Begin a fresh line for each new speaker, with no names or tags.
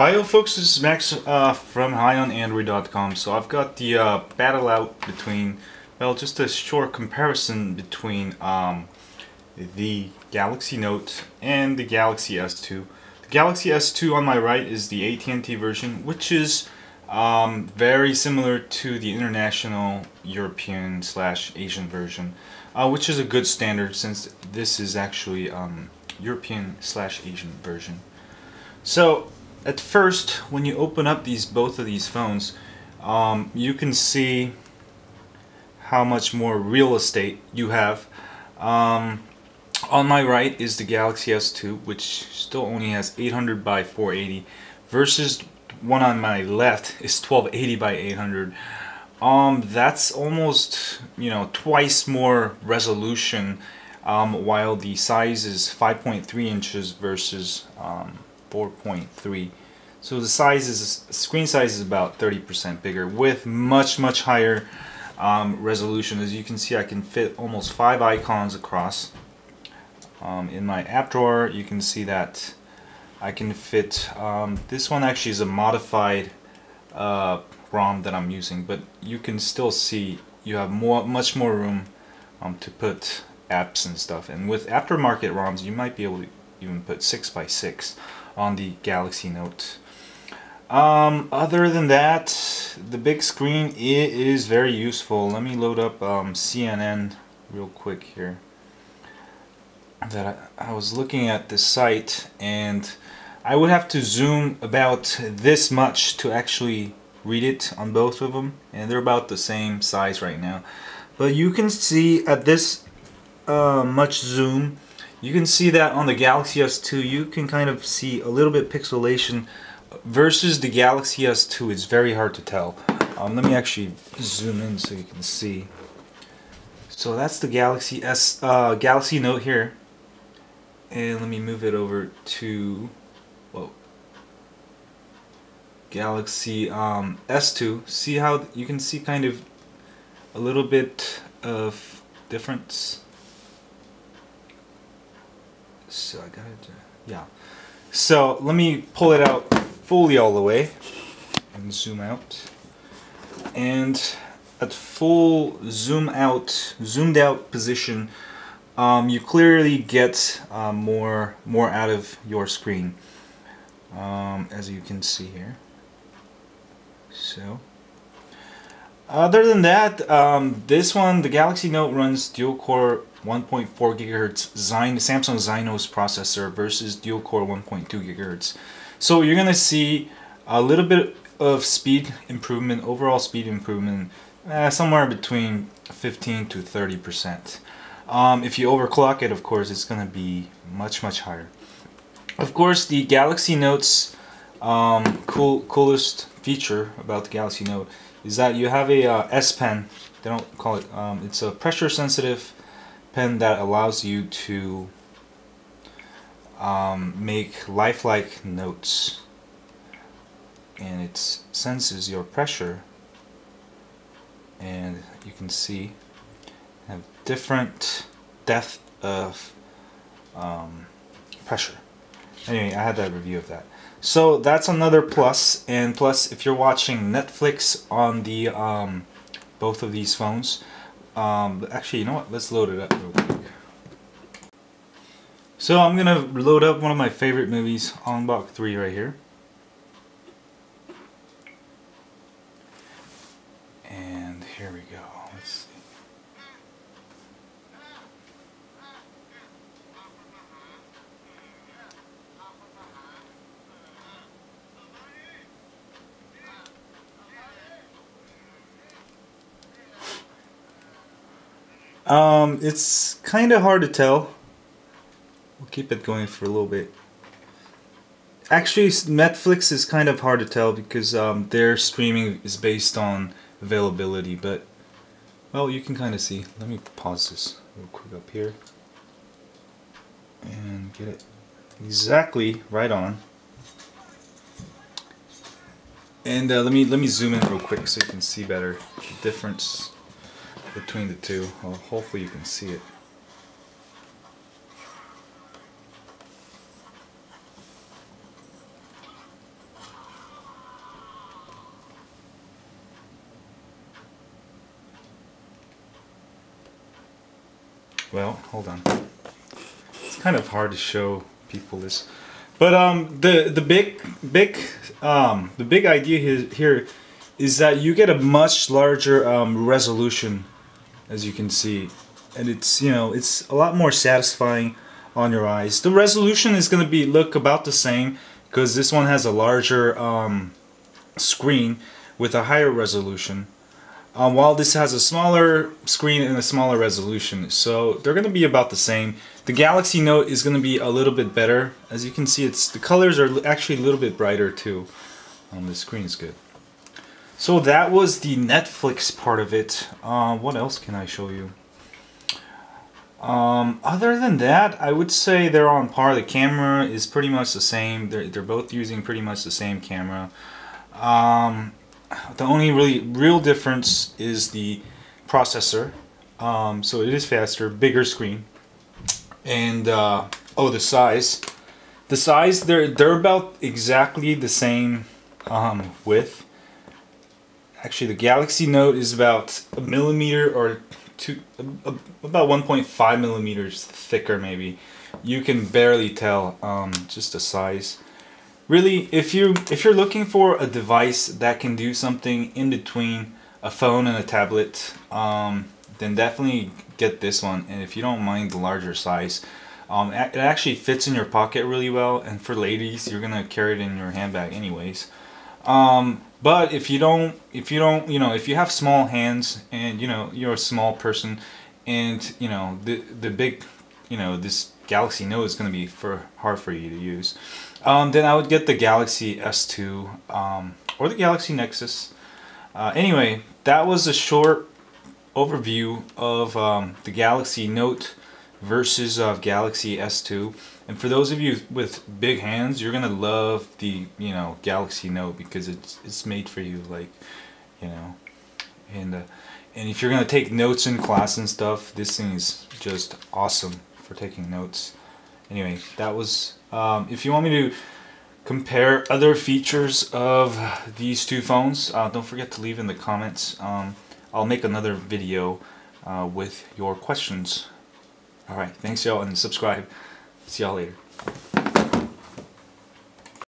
Hi, folks. This is Max uh, from HighOnAndroid.com. So I've got the uh, battle out between, well, just a short comparison between um, the Galaxy Note and the Galaxy S2. The Galaxy S2 on my right is the AT&T version, which is um, very similar to the international European slash Asian version, uh, which is a good standard since this is actually um, European slash Asian version. So at first, when you open up these both of these phones, um, you can see how much more real estate you have. Um, on my right is the Galaxy S2, which still only has 800 by 480, versus one on my left is 1280 by 800. Um, that's almost you know twice more resolution, um, while the size is 5.3 inches versus um, 4.3 so the size is screen size is about 30% bigger with much much higher um, resolution. As you can see I can fit almost five icons across. Um, in my app drawer you can see that I can fit um, this one actually is a modified uh, ROM that I'm using but you can still see you have more much more room um, to put apps and stuff. And with aftermarket ROMs you might be able to even put 6 by 6 on the Galaxy Note. Um, other than that, the big screen is very useful. Let me load up um, CNN real quick here. That I, I was looking at this site and I would have to zoom about this much to actually read it on both of them and they're about the same size right now but you can see at this uh, much zoom you can see that on the Galaxy S2 you can kind of see a little bit pixelation versus the Galaxy S2 it's very hard to tell. Um, let me actually zoom in so you can see. So that's the Galaxy S uh, Galaxy Note here. And let me move it over to whoa. Galaxy um, S2 see how you can see kind of a little bit of difference so I gotta, yeah. So let me pull it out fully all the way and zoom out. And at full zoom out, zoomed out position, um, you clearly get uh, more more out of your screen, um, as you can see here. So. Other than that, um, this one, the Galaxy Note runs dual-core 1.4 gigahertz Samsung Exynos processor versus dual-core 1.2 gigahertz. So you're gonna see a little bit of speed improvement, overall speed improvement, uh, somewhere between 15 to 30 percent. Um, if you overclock it, of course, it's gonna be much much higher. Of course, the Galaxy Note's um, cool coolest feature about the Galaxy Note is that you have a uh, S Pen. They don't call it. Um, it's a pressure sensitive pen that allows you to um, make lifelike notes, and it senses your pressure, and you can see have different depth of um, pressure. Anyway, I had that review of that. So that's another plus, and plus if you're watching Netflix on the um, both of these phones, um, actually you know what, let's load it up real quick. So I'm gonna load up one of my favorite movies, Ong Bak 3 right here. And here we go, let's see. Um, it's kind of hard to tell. We'll keep it going for a little bit. Actually, Netflix is kind of hard to tell because um, their streaming is based on availability, but well, you can kind of see. Let me pause this real quick up here and get it exactly right on. And uh, let me let me zoom in real quick so you can see better the difference between the two. Well, hopefully you can see it. Well, hold on. It's kind of hard to show people this. But um, the the big big um, the big idea here is that you get a much larger um, resolution as you can see, and it's you know it's a lot more satisfying on your eyes. The resolution is going to be look about the same because this one has a larger um, screen with a higher resolution. Um, while this has a smaller screen and a smaller resolution so they're gonna be about the same. The Galaxy Note is gonna be a little bit better. As you can see it's the colors are actually a little bit brighter too. Um, the screen is good so that was the Netflix part of it uh, what else can I show you um, other than that I would say they're on par the camera is pretty much the same they're, they're both using pretty much the same camera um, the only really real difference is the processor. Um, so it is faster, bigger screen, and uh, oh, the size. The size they're they're about exactly the same um, width. Actually, the Galaxy Note is about a millimeter or two, about 1.5 millimeters thicker, maybe. You can barely tell um, just the size. Really if you if you're looking for a device that can do something in between a phone and a tablet um, then definitely get this one. And if you don't mind the larger size um, it actually fits in your pocket really well. And for ladies you're gonna carry it in your handbag anyways um, but if you don't if you don't you know if you have small hands and you know you're a small person and you know the the big you know this Galaxy Note is going to be for hard for you to use. Um, then I would get the Galaxy S2 um, or the Galaxy Nexus. Uh, anyway, that was a short overview of um, the Galaxy Note versus uh, Galaxy S2. And for those of you with big hands, you're gonna love the you know Galaxy Note because it's it's made for you, like you know, and uh, and if you're gonna take notes in class and stuff, this thing is just awesome for taking notes. Anyway, that was, um, if you want me to compare other features of these two phones, uh, don't forget to leave in the comments. Um, I'll make another video uh, with your questions. Alright, thanks y'all and subscribe. See y'all later.